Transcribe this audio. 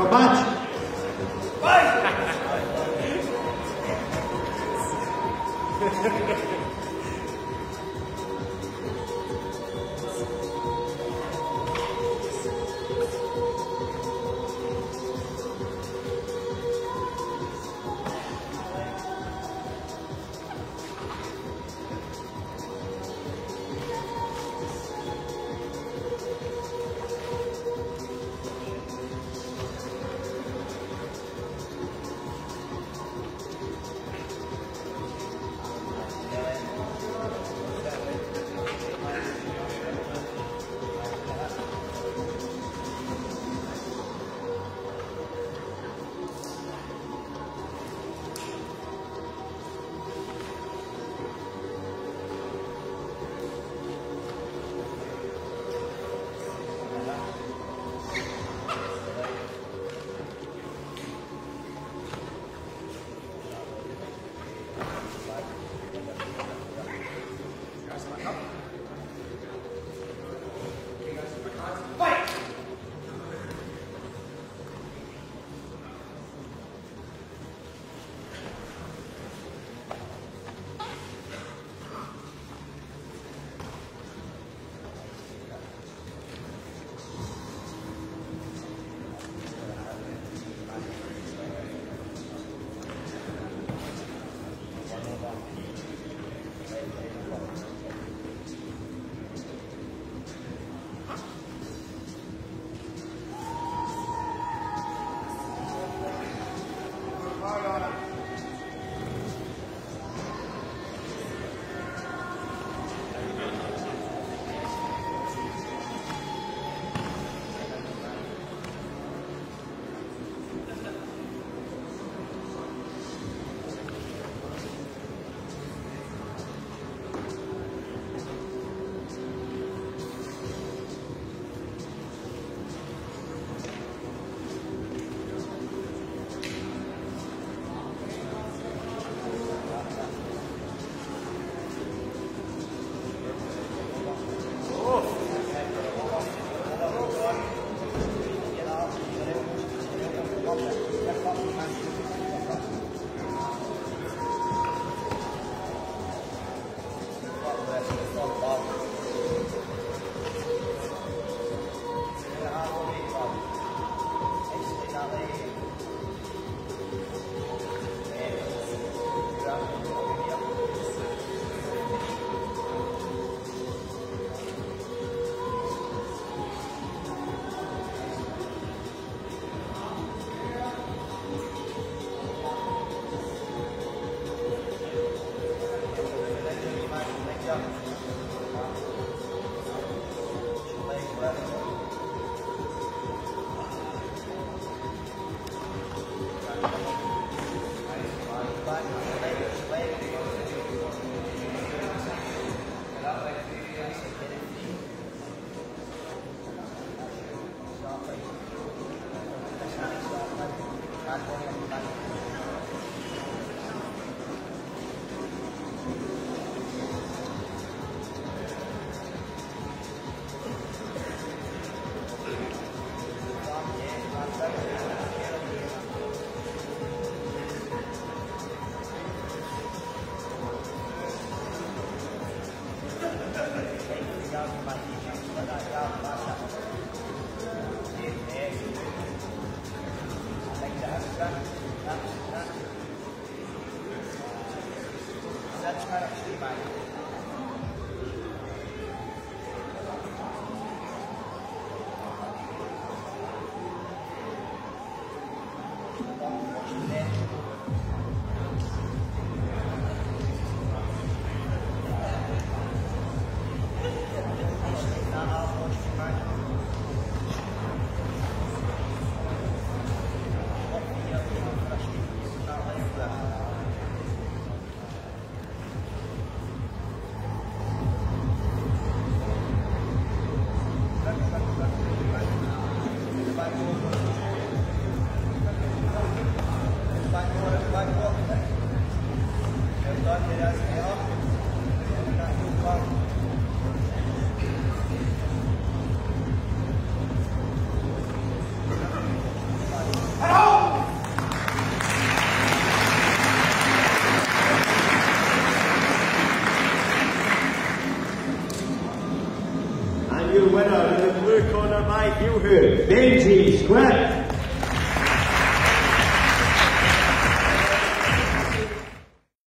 Combate! Vai! off. 何? And your winner in the blue corner by Hugh Benji Squirt.